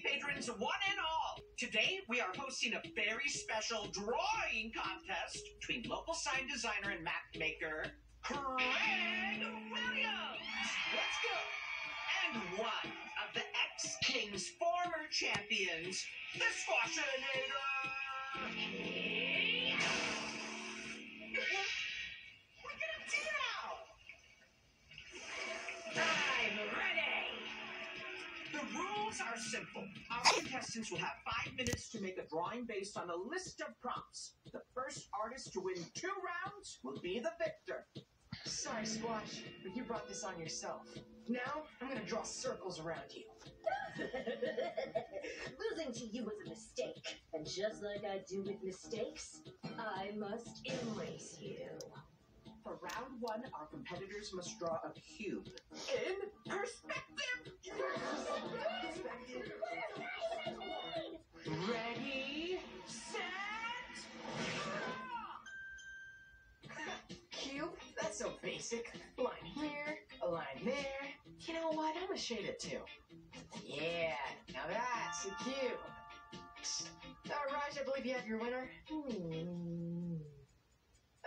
Patrons, one and all. Today, we are hosting a very special drawing contest between local sign designer and map maker, Craig Williams. Let's go. And one of the ex King's former champions, the Squashinator. Simple. Our contestants will have five minutes to make a drawing based on a list of prompts. The first artist to win two rounds will be the victor. Sorry, Squash, but you brought this on yourself. Now, I'm gonna draw circles around you. Losing to you was a mistake. And just like I do with mistakes, I must erase you. For round one, our competitors must draw a cube in perspective. Ready, set, draw! Cube? That's so basic. A line here, a line there. You know what? I'm gonna shade it too. Yeah, now that's a cube. Uh, Raj, I believe you have your winner. Hmm.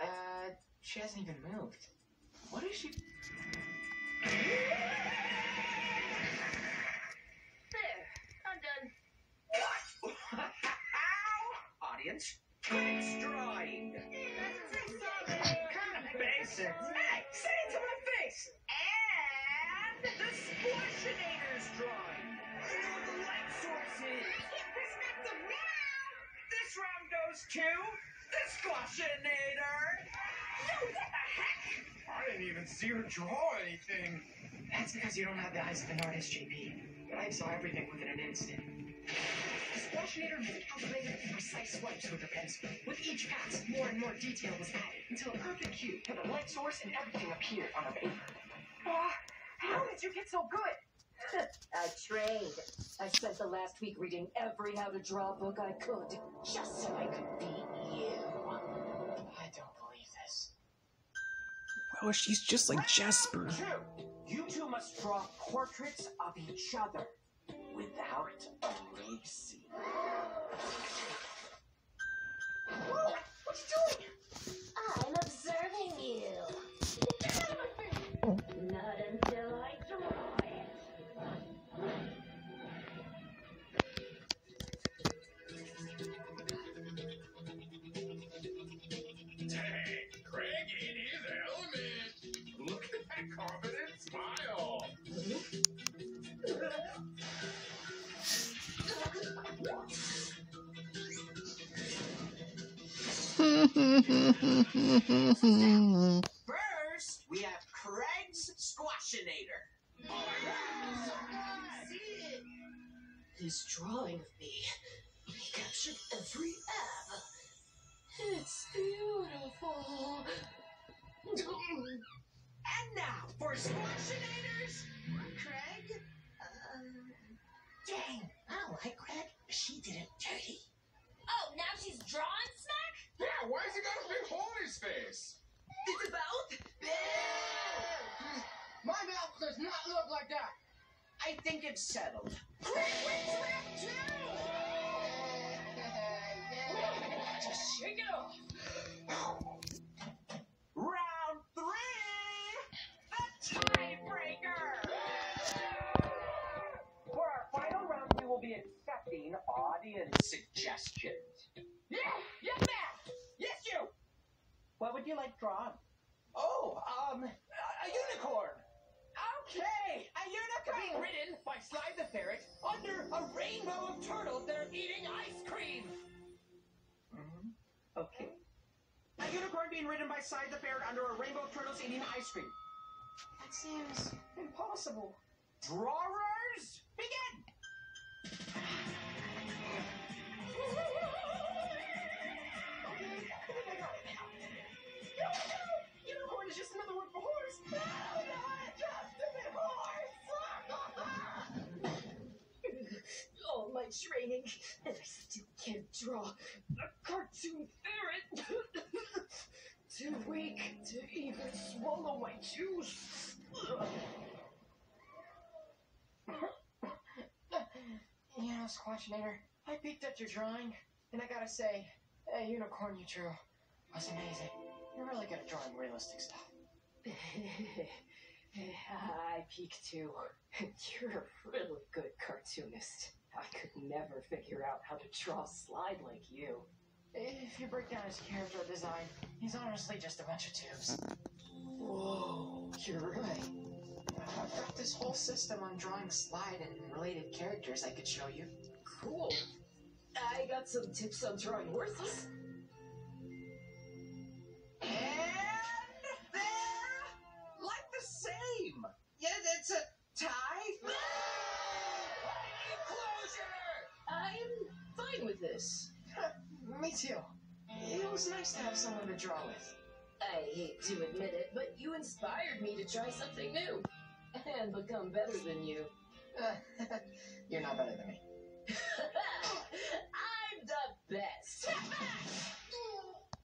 Uh, she hasn't even moved. What is she? There, I'm done. Audience, Craig's drawing. I didn't even see her draw anything. That's because you don't have the eyes of an artist, JP. But I saw everything within an instant. The Squashinator made calculated and precise swipes with her pencil. With each pass, more and more detail was added until a perfect cube had a light source and everything appeared on her paper. Ah, how did you get so good? I trained. I spent the last week reading every how to draw book I could, just so I could beat you. She's just like Jasper. You two must draw portraits of each other without. Whoa, what you doing? First, we have Craig's Squashinator. His drawing of me. He captured every ab. It's beautiful. And now for Squashinators, Craig. Uh, Dang, I don't like Craig. She did it dirty. oh, now she's drawing smack? Yeah, why's he got a big hole in his face? It's about. My mouth does not look like that. I think it's settled. Just audience suggestions. Yeah, yes, ma'am. Yes, you. What would you like drawn? Oh, um, a, unicorn. Okay, a unicorn being ridden by Slide the Ferret under a rainbow of turtles that are eating ice cream. Mhm. Okay. A unicorn being ridden by Slide the Ferret under a rainbow of turtles eating ice cream. That seems impossible. Drawers, begin! My training, and I still can't draw a cartoon ferret. Too weak to even swallow my juice. yeah, know, Squashinator, I peeked at your drawing, and I gotta say, that unicorn you drew was amazing. You're really good at drawing realistic stuff. I peek too. You're a really good cartoonist. I could never figure out how to draw a slide like you. If you break down his character design, he's honestly just a bunch of tubes. Whoa, you're right. I've got this whole system on drawing slide and related characters I could show you. Cool. I got some tips on drawing horses. closure! I'm fine with this. Me too. It was nice to have someone to draw with. I hate to admit it, but you inspired me to try something new and become better than you. You're not better than me. I'm the best.